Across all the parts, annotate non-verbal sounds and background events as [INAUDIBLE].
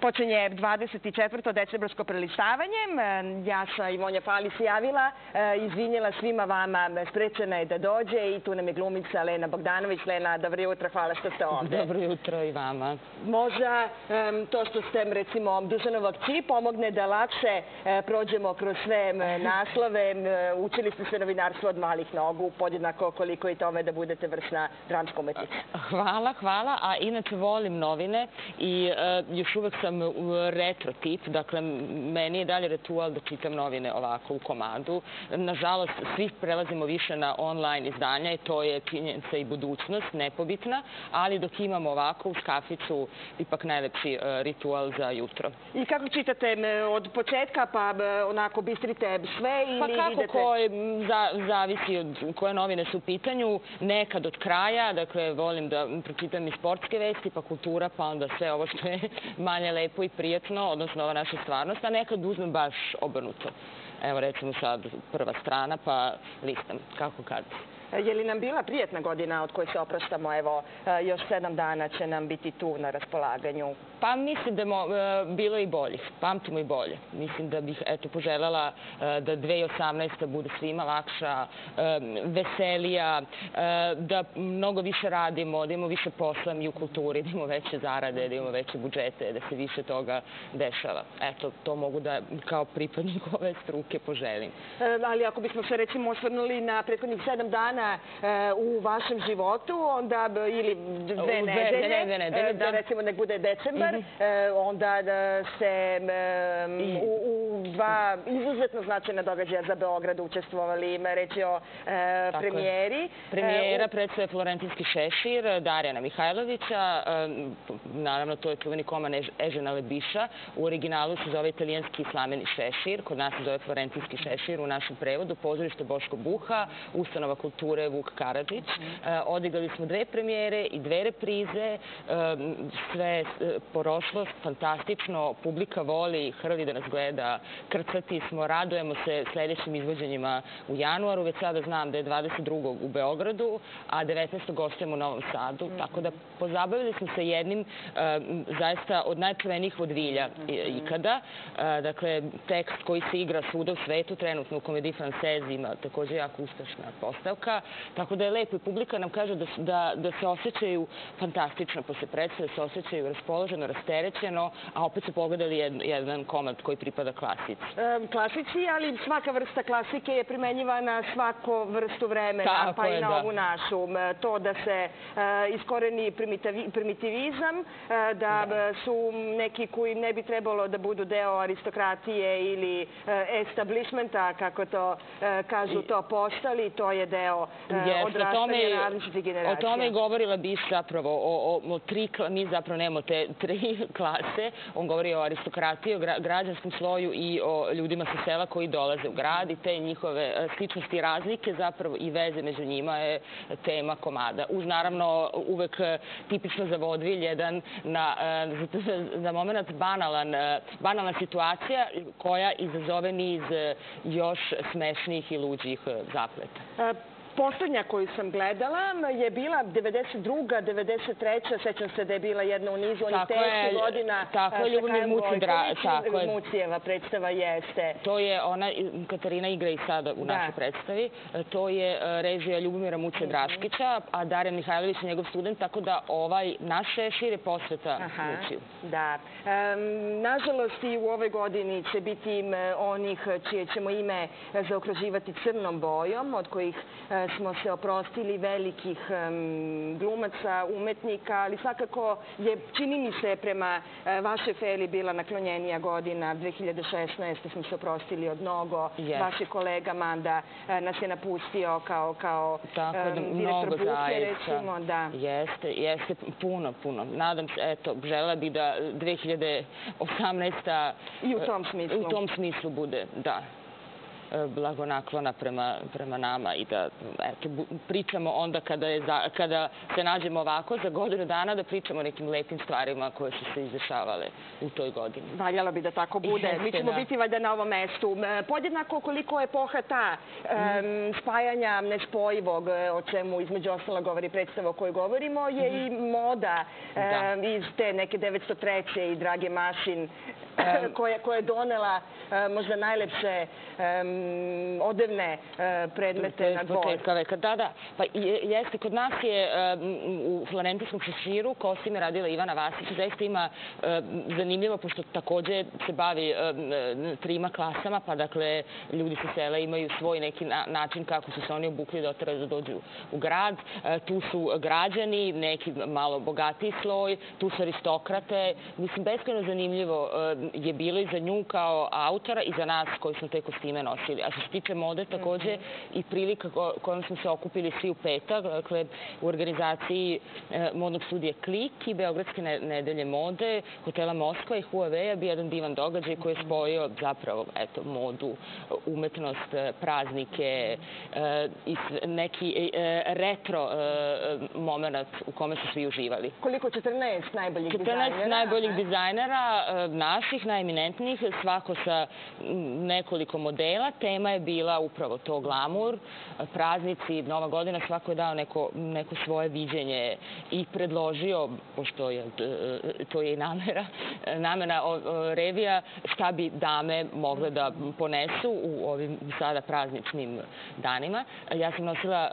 Počinje 24. decembarsko prelistavanje. Ja sam Ivonja Pali se javila, e, izvinjela svima vama, sprečena je da dođe i tu nam je glumica Lena Bogdanović. Lena, dobro jutro, hvala što ste ovde. [LAUGHS] Dobro jutro i vama. Možda to što ste, recimo, Dušanovog Či pomogne da lakše e, prođemo kroz sve naslove. Učili ste se novinarstvo od malih nogu, podjednako koliko i tome da budete vrsna dramska umetnica. Hvala, hvala. A inače volim novine i e, još uvek sam sam retro tip, dakle, meni je dalje ritual da čitam novine ovako u komadu. Nažalost, svi prelazimo više na online izdanja i to je činjenica i budućnost, nepobitna, ali dok imamo ovako uz kaficu, ipak najlepši e, ritual za jutro. I kako čitate od početka, pa onako bistrite sve ili videte? Pa kako, koje, zavisi od koje novine su u pitanju, nekad od kraja, dakle, volim da pročitam i sportske vesti, pa kultura, pa onda sve ovo što je [LAUGHS] manje lepo i prijatno, odnosno ova naša stvarnost, a nekad uzmem baš obrnuto. Evo recimo sad prva strana, pa listam, kako kad. Je li nam bila prijetna godina od koje se opraštamo? Evo, e, još sedam dana će nam biti tu na raspolaganju. Pa mislim da je e, bilo i boljih. Pamtimo i bolje. Mislim da bih eto, poželjala e, da 2018. bude svima lakša, veselija, da mnogo više radimo, da imamo više posla i u kulturi, da imamo veće zarade, da imamo veće budžete, da se više toga dešava. Eto, to mogu da kao pripadnik [LAUGHS] ove struke poželim. Ali ako bismo se recimo osvrnuli na prethodnih sedam dana, e, u vašem životu, onda ili dve nedelje, da recimo nek bude decembar, mhm. e, onda da se u dva izuzetno značajna događaja za Beograd učestvovali, je o e, premijeri. Premijera predstavlja Florentinski šešir Darijana Mihajlovića, naravno to je čuveni koman Ežena Lebiša, u originalu se zove italijanski slameni šešir, kod nas se zove Florentinski šešir u našem prevodu, pozorište Boško Buha, ustanova kulture Vuk Karadžić. E, odigrali smo dve premijere i dve reprize. E, sve e, porošlost, fantastično. Publika voli, hrli da nas gleda. Krcati smo, radujemo se sledećim izvođenjima u januaru. Već sada znam da je 22. u Beogradu, a 19. gostujemo u Novom Sadu. Tako da pozabavili smo se jednim zaista od najčuvenijih vodvilja ikada. Dakle, tekst koji se igra svuda u svetu, trenutno u komediji Francezi ima takođe jako uspešna postavka tako da je lepo i publika nam kaže da, da, da se osjećaju fantastično posle predstave, da se osjećaju raspoloženo, rasterećeno, a opet su pogledali jedan, jedan komad koji pripada klasici. E, klasici, ali svaka vrsta klasike je primenjivana svako vrstu vremena, Tako pa je, i na da. ovu našu. To da se e, iskoreni primitivizam, e, da, da su neki koji ne bi trebalo da budu deo aristokratije ili e, establishmenta, kako to e, kažu, to postali, to je deo E, odrastanje različitih generacija. O tome je govorila Biš zapravo, o, o, o tri, mi zapravo nemamo te [LAUGHS] tri klase. On govori o aristokratiji, o građanskom sloju i o ljudima sa sela koji dolaze u grad i te njihove e, sličnosti i razlike zapravo i veze među njima je tema komada. Uz naravno uvek tipično za vodvilj jedan na, [LAUGHS] za, za moment banalan, banalna situacija koja izazove niz još smešnijih i luđih zapleta. Poslednja koju sam gledala je bila 92. 93. Sećam se da je bila jedna u nizu onih teških godina. Tako je, Ljubomir Muci Mucijeva predstava jeste. To je ona, Katarina igra i sada u našoj predstavi. To je e, režija Ljubomira mhm. Draškića, a Darjan Mihajlović je njegov student, tako da ovaj naš šešir je posveta Muciju. Da. Nažalost i u ovoj godini će biti onih čije ćemo ime zaokruživati crnom bojom, od kojih e, smo se oprostili velikih glumaca, umetnika, ali svakako je, čini mi se, prema e, vašoj Feli bila naklonjenija godina. 2016. smo se oprostili od mnogo. Vaših kolega Manda e, nas je napustio kao, kao Tako da, direktor Buke, recimo. Da. Jeste, jeste puno, puno. Nadam se, eto, žela bi da 2018. I u tom smislu. U tom smislu bude, da. Blagonaklona prema, prema nama i da eto, pričamo onda kada, je kada se nađemo ovako za godinu dana da pričamo o nekim lepim stvarima koje su se izdešavale u toj godini. Valjalo bi da tako bude. Jeste, Mi ćemo da. biti valjda na ovom mestu. Podjednako koliko je epoha ta um, spajanja nespojivog, e, o čemu između ostala govori predstava o kojoj govorimo, je mm -hmm. i moda da. um, iz te neke 903. i Drage Mašin [LAUGHS] koja, koja je donela e, možda najlepše um, odevne uh, predmete na dvor. Da, da. Pa jeste, kod nas je um, u Florentinskom šeširu kostime radila Ivana Vasić. Zaista ima um, zanimljivo, pošto takođe se bavi um, trima klasama, pa dakle ljudi sa sela imaju svoj neki na, način kako su se oni obukli da otraju da dođu u grad. Uh, tu su građani, neki malo bogatiji sloj, tu su aristokrate. Mislim, beskreno zanimljivo uh, je bilo i za nju kao autora i za nas koji smo te kostime nosili. A što se tiče mode, takođe mm -hmm. i prilika kojom smo se okupili svi u petak, dakle, u organizaciji e, modnog studija Klik i Beogradske nedelje mode, hotela Moskva i Huawei-a bi jedan divan događaj koji je spojio zapravo eto, modu, umetnost, praznike e, i neki e, retro e, moment u kome su svi uživali. Koliko? 14 najboljih 14 dizajnera? 14 najboljih dizajnera, e, naših, najeminentnijih, svako sa nekoliko modela. Tema je bila upravo to glamur, praznici, Nova godina, svako je dao neko, neko svoje viđenje i predložio, pošto je, to je i namera, [LAUGHS] namena revija, šta bi dame mogle da ponesu u ovim sada prazničnim danima. Ja sam nosila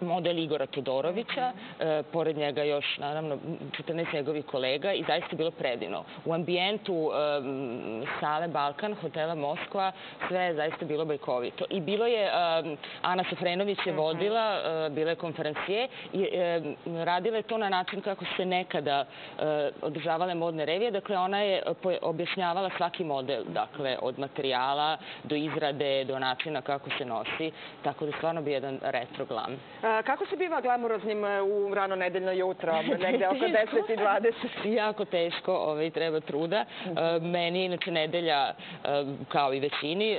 model Igora Todorovića, e, pored njega još, naravno, 14 njegovih kolega i zaista bilo predivno. U ambijentu e, sale Balkan, hotela Moskva, sve je zaista bilo bajkovito. I bilo je, e, Ana Sofrenović je mhm. vodila, bila je konferencije i radila je to na način kako se nekada održavale modne revije. Dakle, ona je objašnjavala svaki model, dakle, od materijala do izrade, do načina kako se nosi. Tako da stvarno bi jedan retro glam. Kako se biva glamuroznim e, u rano nedeljno jutro, negde oko [LAUGHS] 10 i 20? jako teško, ovaj, treba truda. E, meni je inače nedelja, e, kao i većini,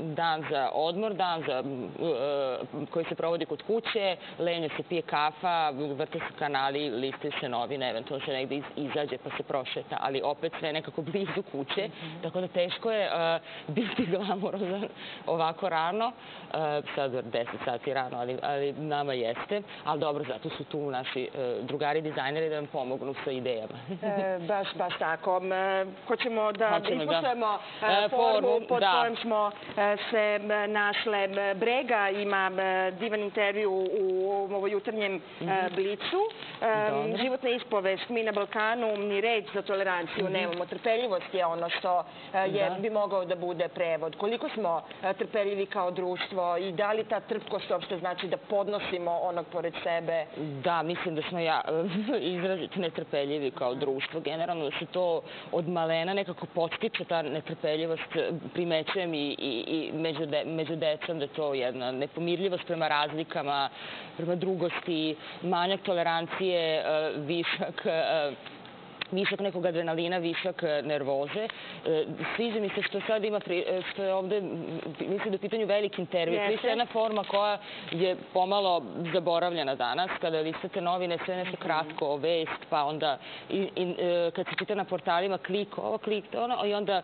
dan za odmor, dan za, koji se provodi kod kuće, lenje se pije kafa, vrte se kanali, listaju se novine, eventualno se negde izađe pa se prošeta, ali opet sve nekako blizu kuće, tako da teško je biti glamurozan ovako rano, sad 10 sati rano, ali, ali nama jeste, ali dobro, zato su tu naši e, drugari dizajneri da nam pomognu sa idejama. e, baš, baš tako. Hoćemo da Hoćemo, ispoštujemo da. E, formu pod da. kojom smo e, se našle. Brega ima divan intervju u ovoj jutarnjem mm -hmm. blicu. Dobre. Životna ispovest, mi na Balkanu, ni red za toleranciju mm -hmm. nemamo. Trpeljivost je ono što je, da. bi mogao da bude prevod. Koliko smo trpeljivi kao društvo i da li ta trpkost uopšte znači da podnosimo nosimo onog pored sebe. Da, mislim da smo ja [LAUGHS] izrazito netrpeljivi kao društvo. Generalno da se to od malena nekako potstiče, ta netrpeljivost. Primećujem i, i, i među, među decom da to jedna nepomirljivost prema razlikama, prema drugosti, manjak tolerancije, višak višak nekog adrenalina, višak e, nervoze. E, sviđa mi se što sad ima, e, što je ovde, mislim da je pitanju veliki intervju. To je jedna forma koja je pomalo zaboravljena danas, kada listate novine, sve nešto kratko, vest, pa onda i, i, kad se čita na portalima klik ovo, klik ono, i onda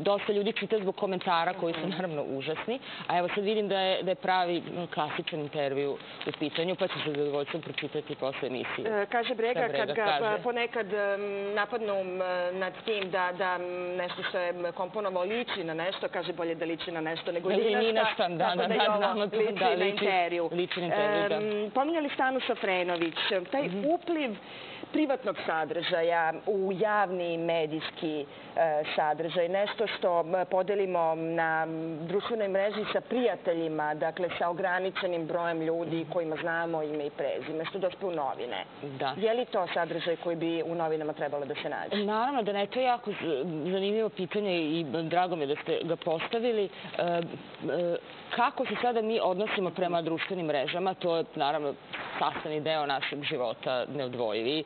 dosta ljudi čita zbog komentara koji su naravno užasni. A evo sad vidim da je, da je pravi klasičan intervju u pitanju, pa ću se zadovoljstvom pročitati posle emisije. Kaže Brega, kad ga ponekad napadnu nad tim da, da nešto što je komponovao liči na nešto, kaže bolje da liči na nešto nego ni na šta. Ni na šta, da, da, da, da, liči da, na intervju. Liči na intervju, da. Pominjali Stanu Safrenović, taj mm -hmm. upliv privatnog sadržaja u javni medijski e, sadržaj, nešto što podelimo na društvenoj mreži sa prijateljima, dakle sa ograničenim brojem ljudi kojima znamo ime i prezime, što dospe u novine. Da. Je li to sadržaj koji bi u novinama trebalo da se nađe? Naravno da ne, to je jako zanimljivo pitanje i drago mi je da ste ga postavili. E, e, kako se sada mi odnosimo prema društvenim mrežama, to je naravno sastavni deo našeg života, neodvojivi.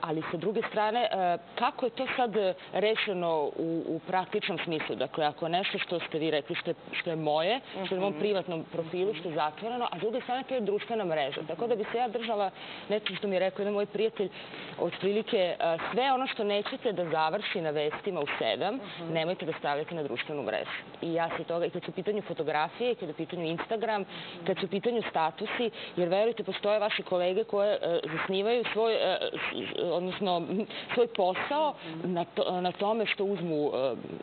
Ali sa druge strane, kako je to sad rešeno u, u praktičnom smislu? Dakle, ako nešto što ste vi rekli što je, što je moje, što je u mom mhm. privatnom profilu, što je zatvoreno, a s druge strane to je društvena mreža. Tako da bi se ja držala nešto što mi je rekao jedan moj prijatelj, otprilike sve ono što nećete da završi na vestima u sedam, mhm. nemojte da stavljate na društvenu mrežu. I ja se toga, i kad su u pitanju fotografije, kad je u pitanju Instagram, kad su u pitanju statusi, jer verujte, postoje vaše kolege koje zasnivaju svoj, odnosno [LAUGHS] svoj posao na, to, na tome što uzmu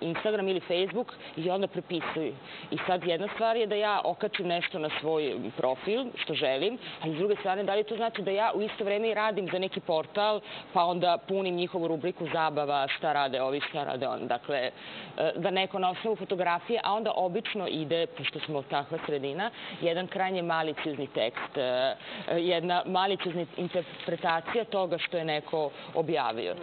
Instagram ili Facebook i onda prepisuju. I sad jedna stvar je da ja okačim nešto na svoj profil, što želim, ali s druge strane, da li to znači da ja u isto vreme i radim za neki portal, pa onda punim njihovu rubriku zabava, šta rade ovi, šta rade on. Dakle, e, da neko na osnovu fotografije, a onda obično ide, pošto smo takva sredina, jedan krajnje maliciozni tekst, e, jedna maliciozni interpretacija toga što je neko objavio.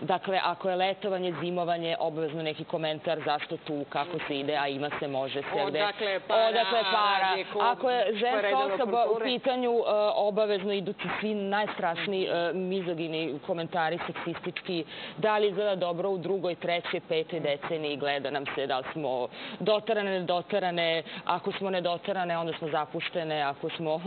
Dakle, ako je letovanje, zimovanje, obavezno neki komentar zašto tu, kako se ide, a ima se, može se. Odakle para, odakle para. Ako je ženska osoba u pitanju, e, obavezno idu svi najstrašniji mizogini komentari, seksistički, da li izgleda dobro u drugoj, trećoj, petoj deceniji, gleda nam se da li smo dotarane, nedotarane, ako smo nedotarane, onda smo zapuštene, ako smo,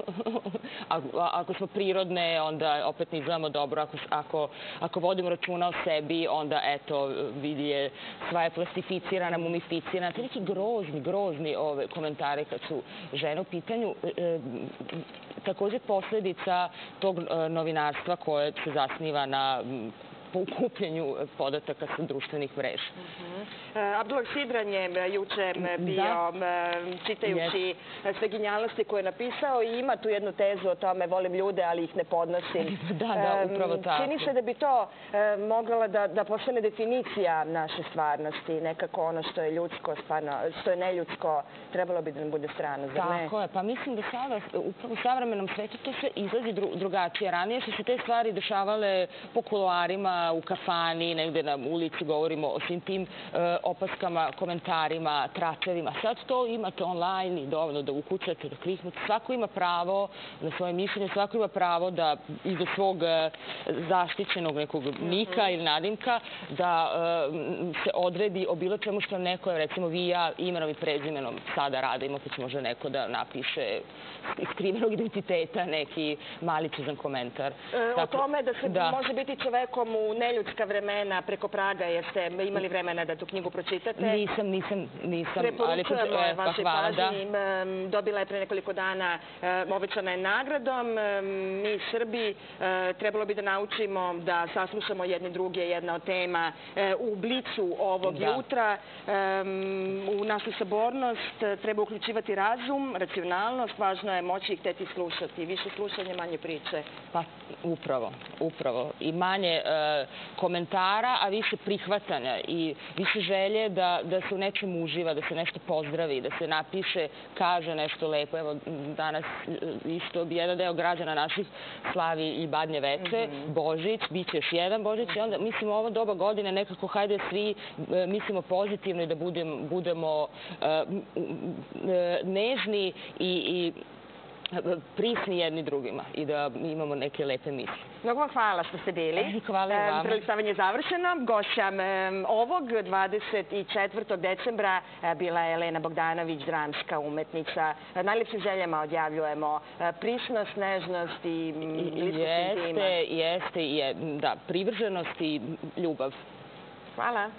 [LAUGHS] ako smo prirodne, onda opet ne izgledamo dobro, ako, ako, ako vodimo računa o sebi, onda eto, vidi je, sva je plastificirana, mumificirana, te neki grozni, grozni ove komentare kad su žene u pitanju. E, e takođe posledica tog e, novinarstva koje se zasniva na buttons. Ukupljenju podataka sa društvenih mreža. Uh -huh. Abdullah Sidran je e, juče bio, da. čitajući yes. sve genijalosti koje je napisao i ima tu jednu tezu o tome, volim ljude, ali ih ne podnosim. [LAUGHS] da, da, upravo tako. Čini se da bi to mogla da, da postane definicija naše stvarnosti, nekako ono što je ljudsko, stvarno, što je neljudsko, trebalo bi da nam bude strano, zar ne? Tako je, pa mislim da sada, upravo u savremenom svetu, to se izlazi drugačije. Ranije su se te stvari dešavale po kuloarima, u kafani, negde na ulici, govorimo o svim tim e, opaskama, komentarima, tračevima. Sad to imate online i dovoljno da ukucate, da kliknete. Svako ima pravo na svoje mišljenje, svako ima pravo da iza svog e, zaštićenog nekog nika ili nadimka da e, se odredi o bilo čemu što neko je, recimo vi i ja, imenom i prezimenom sada radimo, pa će možda neko da napiše iz krivenog identiteta neki malicizan komentar. E, o tome da se da. može biti čovekom u neljudska vremena preko Praga, jeste imali vremena da tu knjigu pročitate? Nisam, nisam, nisam. Preporučujemo je vašoj pa, pažnji. Da. Dobila je pre nekoliko dana, obećana je nagradom. Mi, Srbi, e, trebalo bi da naučimo da saslušamo jedni druge, jedna od tema e, u blicu ovog da. jutra. U našu sabornost treba uključivati razum, racionalnost, važno je moći ih teti slušati. Više slušanje, manje priče. Pa, upravo, upravo. I manje komentara, a više prihvatanja i više želje da, da se u nečem uživa, da se nešto pozdravi, da se napiše, kaže nešto lepo. Evo, danas isto jedan deo građana naših slavi i badnje veče, mm -hmm. Božić, bit će još jedan Božić i onda, mislim, ovo doba godine nekako hajde svi e, mislimo pozitivno i da budemo, budemo uh, nežni i, i prisni jedni drugima i da imamo neke lepe misli. Mnogo vam hvala što ste bili. Hvala i vama. Prelistavanje je završeno. Gošća ovog 24. decembra e, bila je Elena Bogdanović, dramska umetnica. Najlepšim željama odjavljujemo e, prisnost, nežnost i bliskost intima. Jeste, jeste, je, da, privrženost i ljubav. Hvala.